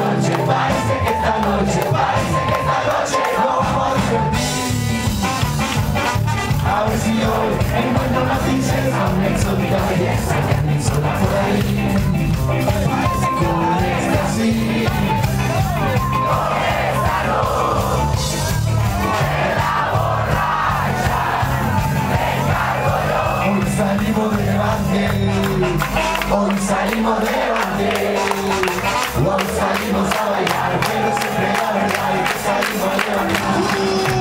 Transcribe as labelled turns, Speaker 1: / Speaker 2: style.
Speaker 1: noche, parece que esta noche, parece que esta noche no vamos a. A ver si hoy encuentro una princesa, una exótica belleza que anden sola por ahí. Con esta sí, con esta luz, de la borracha, me encargo yo. Hoy salimos de Hoy salimos de salimos a bailar, pero siempre la verdad es que salimos a levantar.